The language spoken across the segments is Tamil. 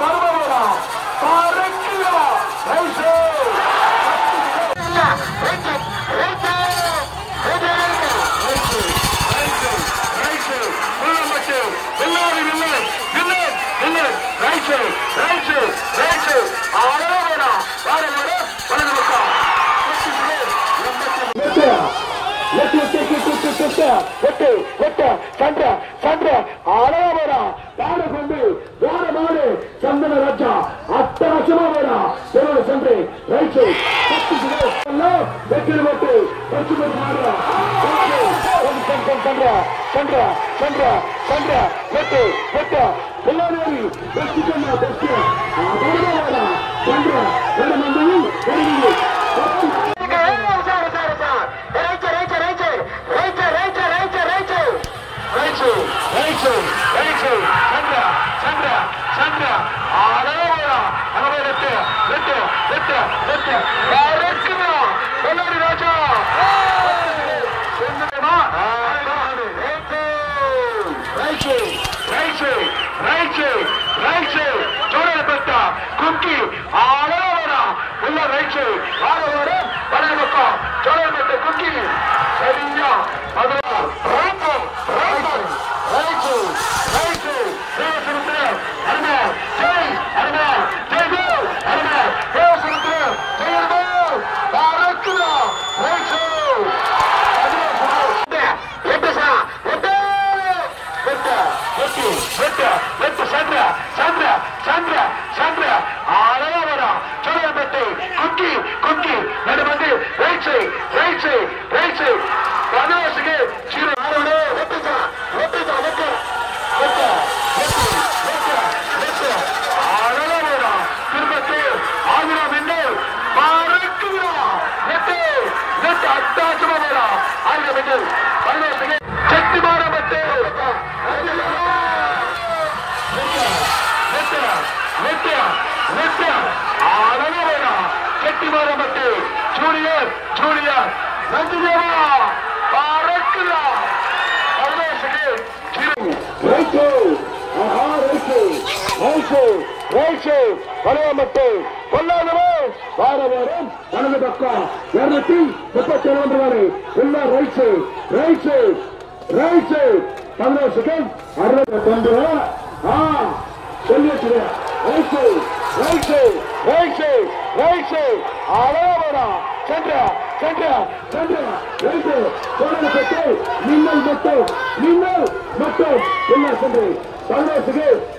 மர்மபுரம் ಸಂತೆ ರೈಚೂರು ಬೆಕ್ಕಿನ ಕೊಟ್ಟು ಖರ್ಚು ಮಾಡಿ ಚಂದ್ರ ಚಂದ್ರ ಚಂದ್ರ ಚಂದ್ರ ಕೊಟ್ಟು ಕೊಟ್ಟ ಎಲ್ಲಾರಿ ಚಂದ್ರ ಎರಡು ಮಂದಿ Run away! வலையமட்டு கொல்லாதவோ வாரவாரம் வலது பக்கம் இருநூத்தி முப்பத்தி ஒன்று வரை. உள்ள right side right side right side பதினோரு செகண்ட் அறுபது கொண்டு ஆ சொல்லி வச்சுக்கிறேன் right side right side right side right side அலையவரம் சென்ற சென்ற சென்ற ரைட் சைட் தொடர்ந்து பெற்று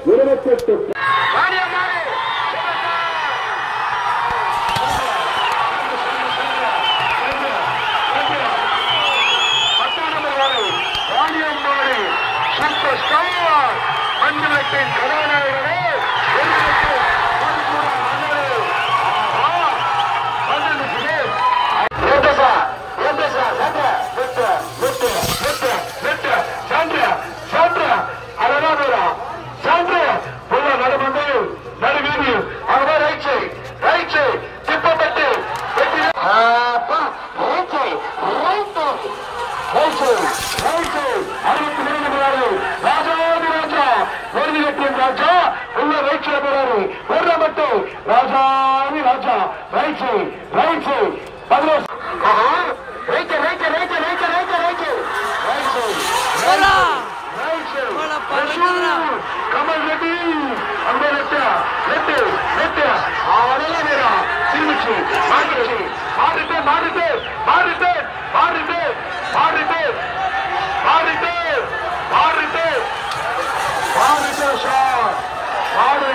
இருபத்தி எட்டு நாட்டின் கதாநாயகன் ராஜா உள்ள ரைட் சைடு போறாரு வர்ற மட்டும் ராஜாவி Raja right side right side பதினோரு right right right right right right Kamal Reddy அந்த லெப்ட் லெப்ட் லெப்ட் அதெல்லாம் வேற திரும்பிச்சு மாறிடுச்சு மாறிட்டு மாறிட்டு மாறிட்டு மாறிட்டு மாறிட்டு மாறிட்டு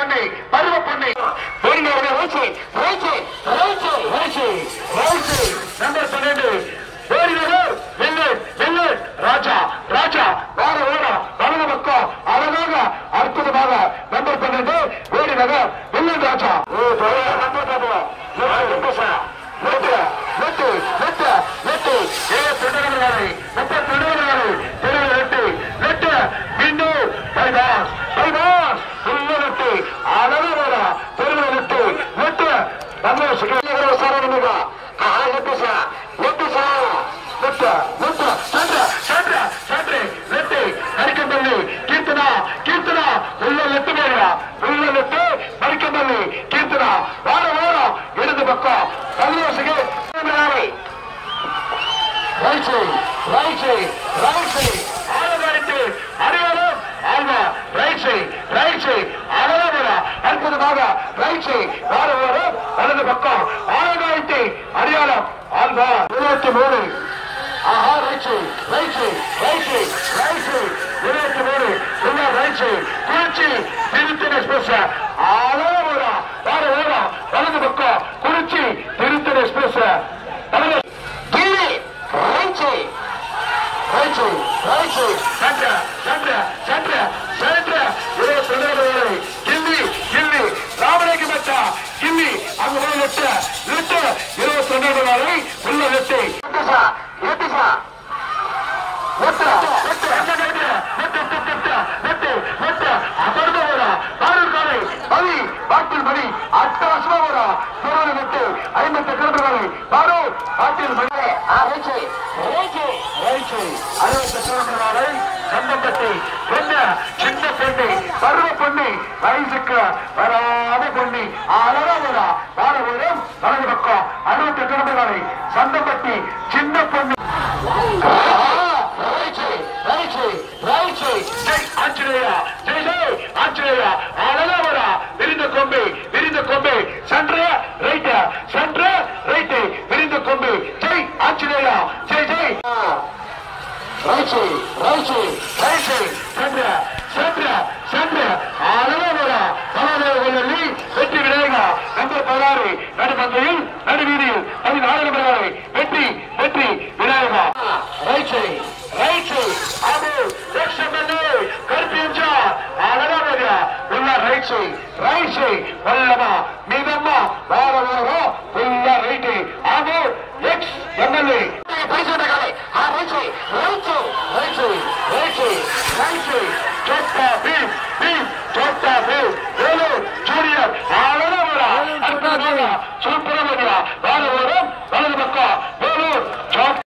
பொண்ணை பருவ பொண்ணை. வெளிநாடு ரோஜி ரோஜி ரைச்சு ரைச்சு ரைச்சு நம்பர் பன்னெண்டு. ஓடினவர் வெள்ளன் வெள்ளன் ராஜா ராஜா. வேற ஓடா வலது பக்கம் அழகாக அற்புதமாக. நம்பர் பன்னெண்டு. ஓடினவர் வெள்ளன் ராஜா. நெட்டு நெட்டு நெட்டு நெட்டு ஏ தொண்டர்களாரை வலது பக்கம் ஆளுநருக்கு அடையாளம் ஆல்வா இருபத்தி மூணு. ஆஹா ரைச்சு ரைச்சு ரைச்சு ரைச்சு இருபத்தி மூணு. உள்ள ரைச்சு குறிச்சி திருத்தன் எக்ஸ்பிரஸ் ஆளுநர் வேற வாரம் வலது பக்கம் பாட்டில் இருபத்தி அட்டகாசமா நாளை உள்ள வெற்றி ஐம்பத்தி கிலோமீட்டர் பாரு பாட்டில் மணி அறுபத்தி கிலோமீட்டர் கந்தம்பட்டி சின்ன பொண்ணு பருவ பொண்ணு வயசுக்கு வராத பொண்ணு. அழகா வரா? வார வலது பக்கம் அறுபத்தி எட்டு நம்பர் நாளை சந்தம்பட்டி சின்ன பொண்ணு. ரைச்சு ரைச்சு ஆஞ்சநேயா ஜெய் ஜெய் ஆஞ்சநேயா. அழகா வரா? விரிந்த கொம்பை. Raise your hand. Raise your hand. Raise your